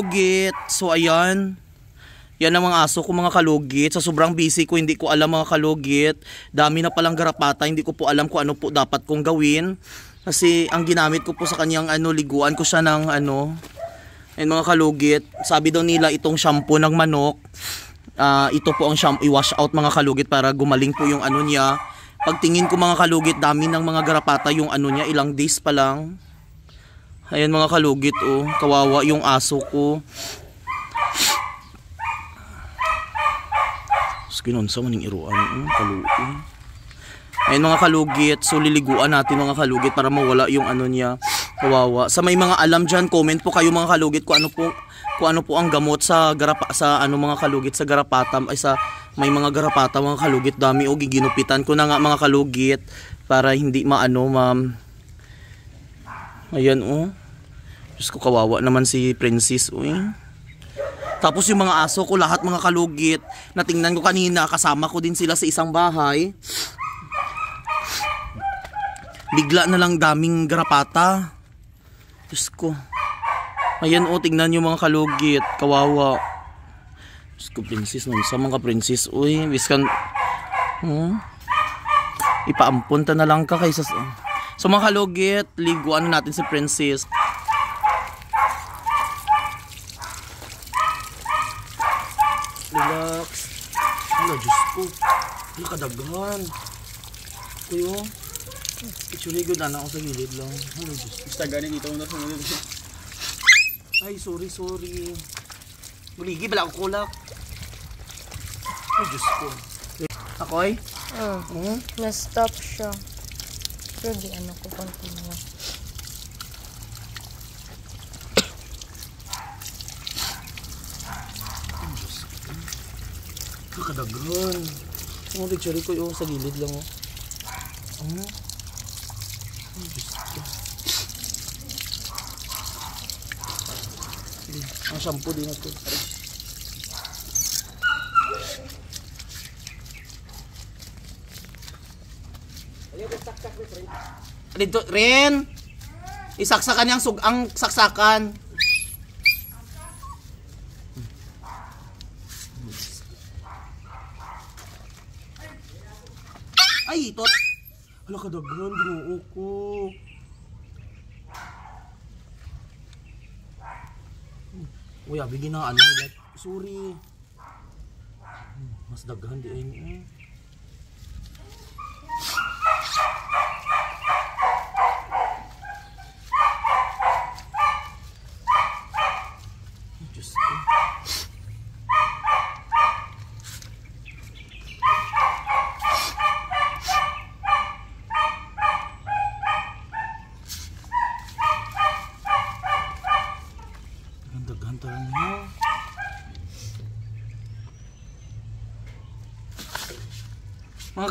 kalugit. So ayan. Yan ang mga aso ko mga kalugit. Sa sobrang busy ko, hindi ko alam mga kalugit. Dami na palang garapata. Hindi ko po alam kung ano po dapat kong gawin. Kasi ang ginamit ko po sa kanyang ano, liguan ko siya ng ano. Ayun mga kalugit. Sabi daw nila itong shampoo ng manok. ah, ito po ang shampoo, i-wash out mga kalugit para gumaling po yung ano niya. Pagtingin ko mga kalugit, dami ng mga garapata yung ano niya, ilang days pa lang. Ayan mga kalugit oh, kawawa yung aso ko. Skinonsa maning iruan oh, kaluoy. Ayan mga kalugit, so liliguan natin mga kalugit para mawala yung ano niya. Kawawa. Sa may mga alam diyan, comment po kayo mga kalugit kung ano po kung ano po ang gamot sa garapa sa ano mga kalugit sa garapata ay sa may mga garapata mga kalugit dami o giginupitan ko na nga mga kalugit para hindi maano ma'am Ayan oh. Diyos ko kawawa naman si Princess uy. Tapos yung mga aso ko lahat mga kalugit na tingnan ko kanina kasama ko din sila sa isang bahay. Bigla na lang daming garapata. Diyos ko. Ayan oh, tingnan nyo mga kalugit. Kawawa. Diyos ko, princess. Nung sa mga princess. Uy, wiskan. Hmm? Ipaampun ta na lang ka kaysa... So mga kalugit, liguan na natin si princess. Relax. Ano, Diyos ko. Kadaghan. Kuyo. Actually, good na ako sa gilid lang. Ano, Diyos ko. Basta ganin dito na. Ay, sorry, sorry. Buligi, bala ako kulak. Ay, Diyos ko. Akoy? Mm. Hmm? Na-stop siya. Pero di ano ko continue. Kakadaghan. Ang picture ko yung sa gilid lang. Oh. Ano? Ay, Diyos ko. Ang shampoo din ito. Dito, Ren! Isaksakan niyang sug ang saksakan. Hala kadaghan, ginoo ko. Uy, abi gina ano nila. Sorry. Hmm, Mas daghan di ay eh.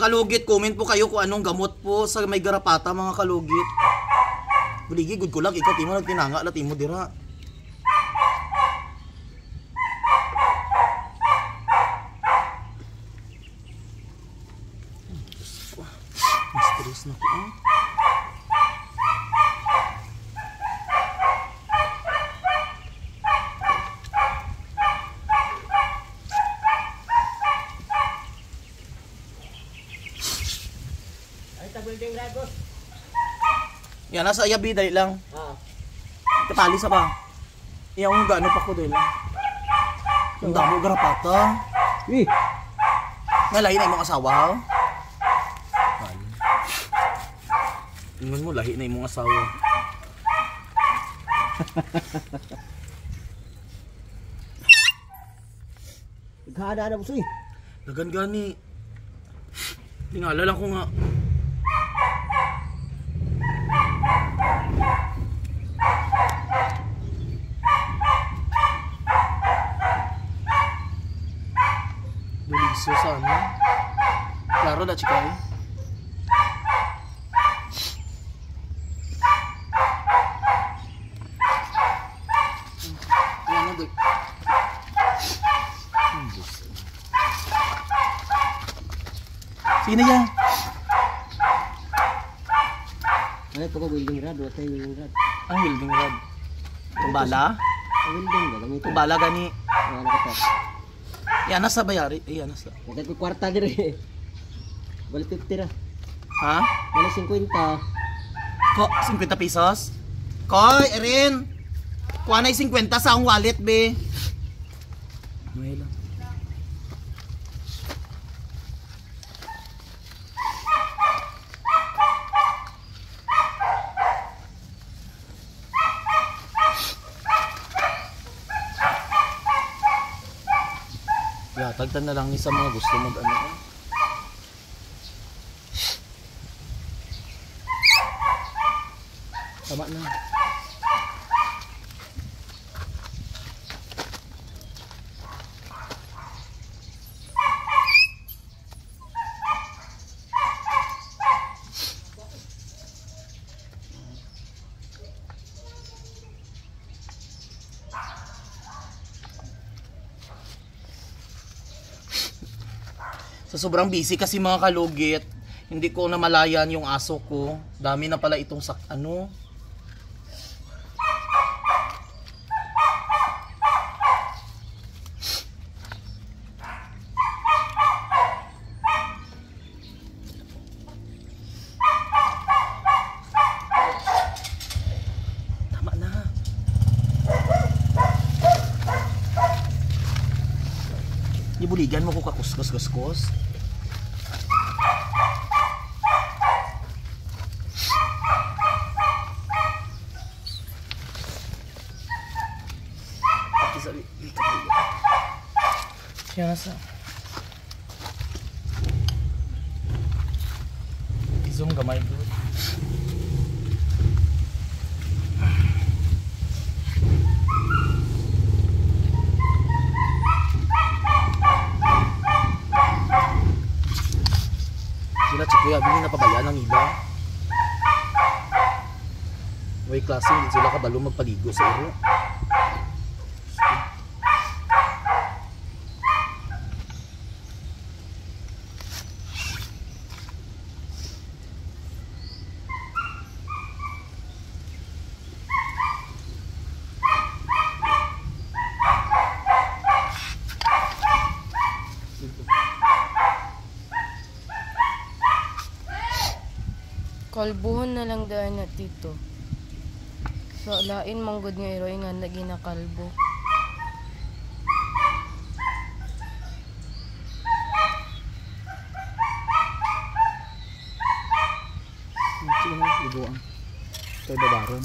Kalugit, comment po kayo kung anong gamot po sa may garapata mga kalugit. Buligi, good ko lang. Ikaw, timo nagtinanga, la timo dira. Mistress na ko. ah. Yan, nasa ayabi, dali lang. Ah. Katali sa ba? Iyaw nga ano pa ko dali lang. Ang damo garapata. Eh, Nalahi na imong asawa. ha? Ingon mo, lahi na imong asawa. Nagkahada na busoy. Dagan gani. Tingala lang ko nga. Duliso sa ano? Klaro na chikay. Ayan na, Dek. Hmm, Diyos ko. Sino yan? Ano ito ko building rod, wala tayo building rod. Ang welding rod. Ang bala? Welding ba? Gamito. Bala gani. Wala ka pa. Yan nasa bayari. Eh, yan nasa. Huwag ko kwarta dire. Bali 50 na. Ha? Bali 50. Ko, 50 pesos? Koy, Erin! Kuha na yung 50 sa akong wallet, be. May lang. Yeah, tagtan na lang ni sa mga gusto mag ano. Tama na. Sa sobrang busy kasi mga kalugit, hindi ko namalayan yung aso ko. Dami na pala itong sak ano. Ibuligan mo ko kakuskus-kuskus. Pati sa Kaya nasa. Zoom gamay good. Sila si Kuya Bini napabayaan ng ila. May klase, hindi sila kabalo magpaligo sa iro. Kalbuhon na lang daan na dito. So, lain manggod nga iroy nga na ginakalbo. Libuan. Kay babaron.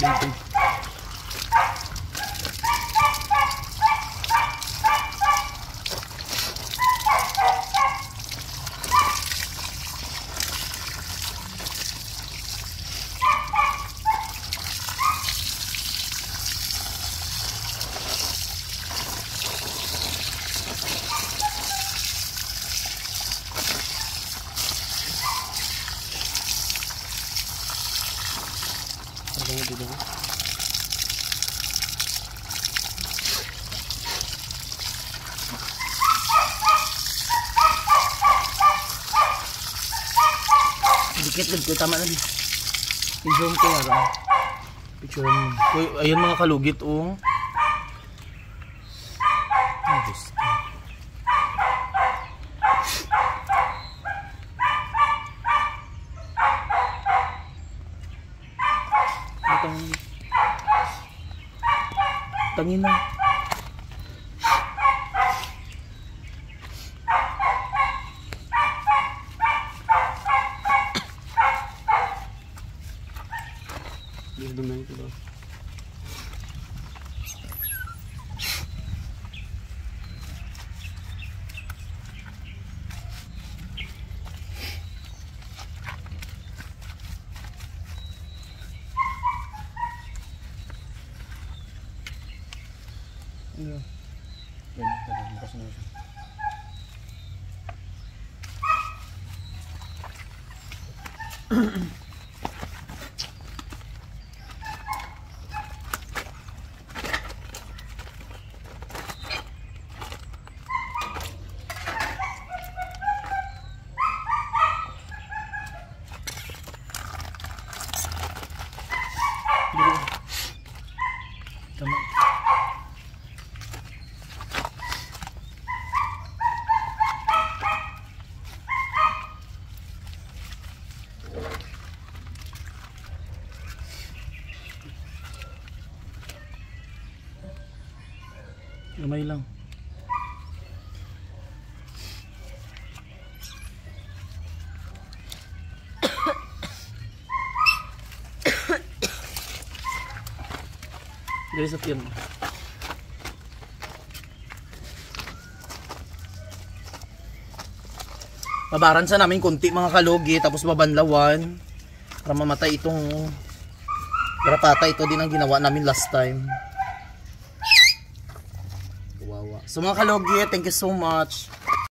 Bintig. Dito? Dikit lang ko, tama na di. I-zoom ko nga rin. Picture mo. Ayun mga kalugit, oh. Ay, Diyos ko. Itong... Tangin na. Dito na ito daw. Ya, Dan dari bekas ini. Mm-hmm. Gamay lang. Dali sa tiyan. Babaran sa namin konti mga kalugi tapos babanlawan para mamatay itong garapata ito din ang ginawa namin last time. So mga kalugi, thank you so much.